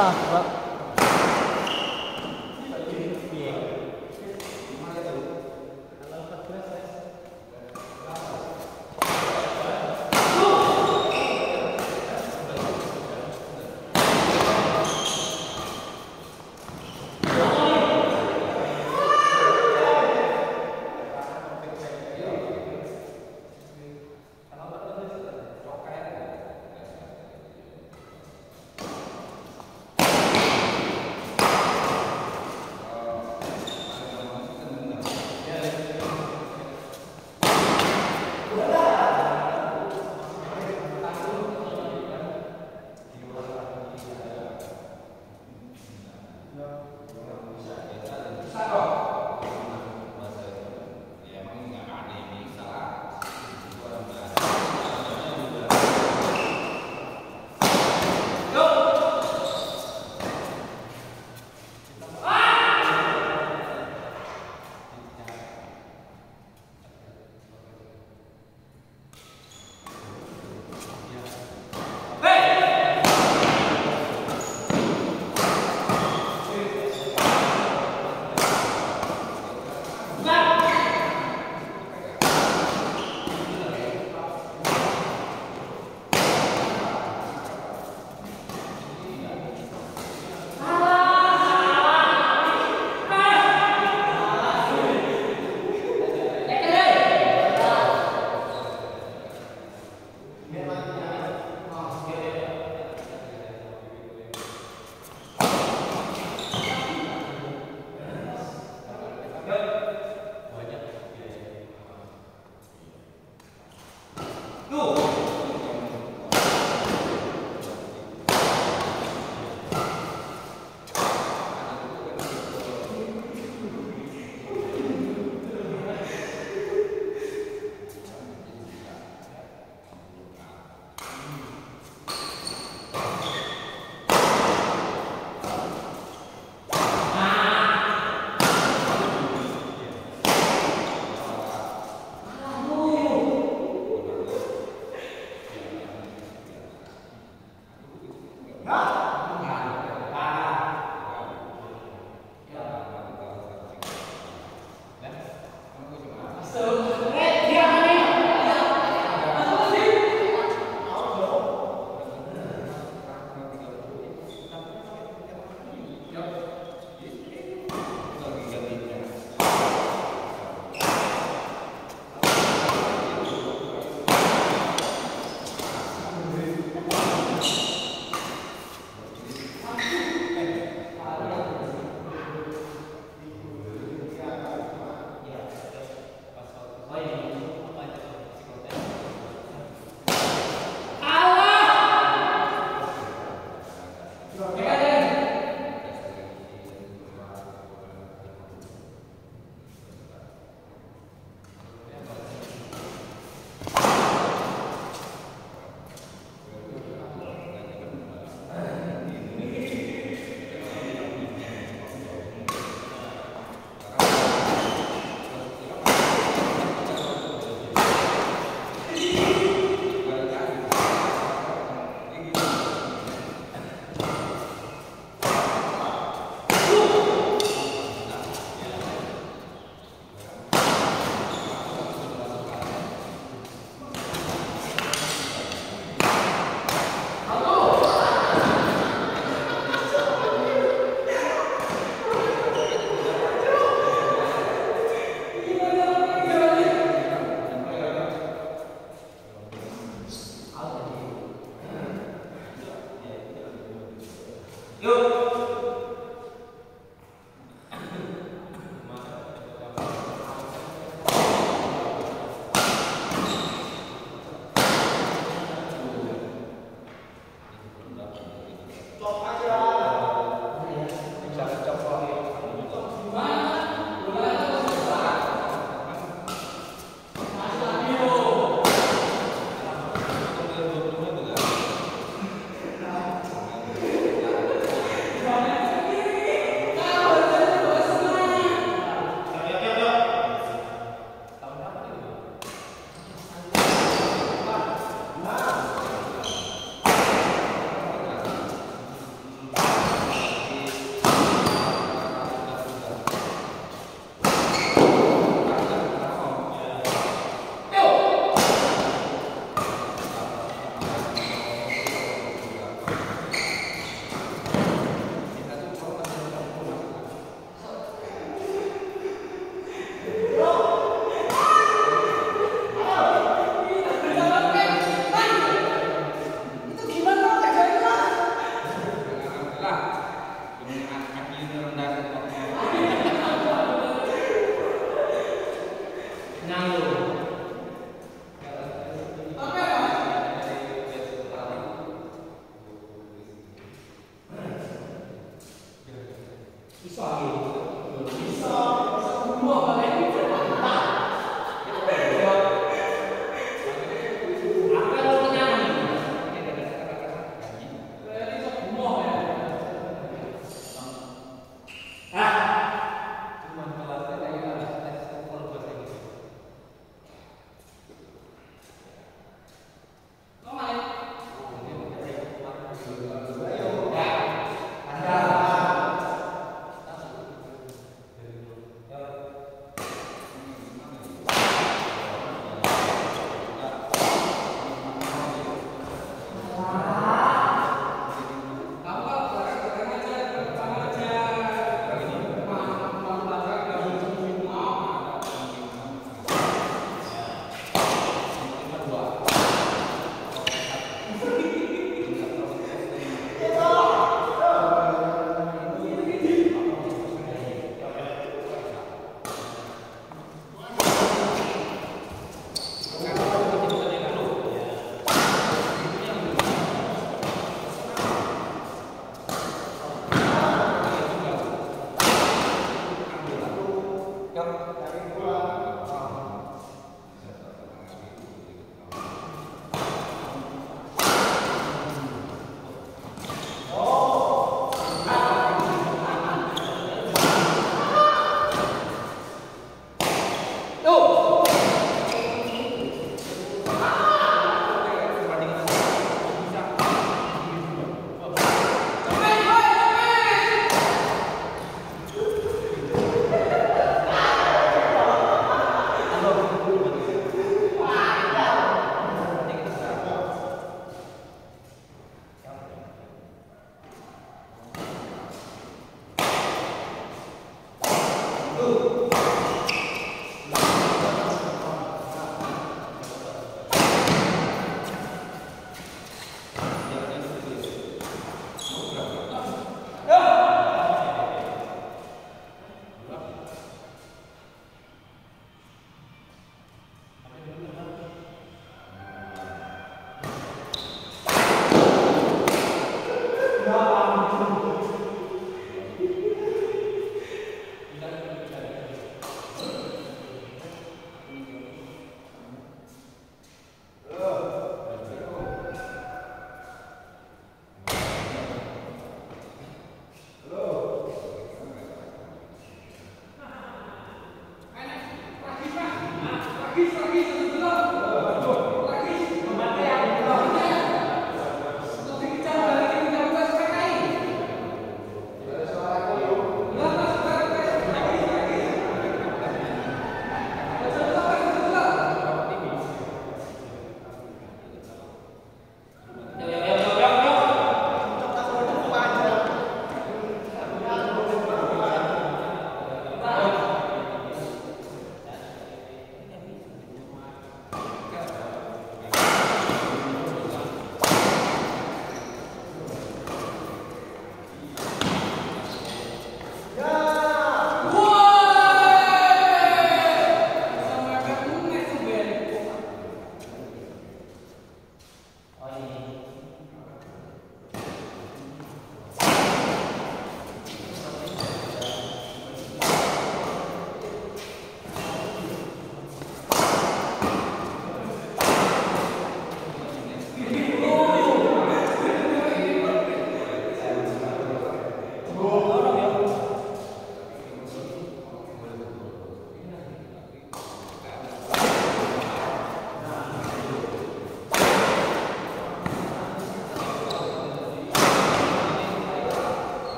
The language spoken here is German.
Spaß, Pak?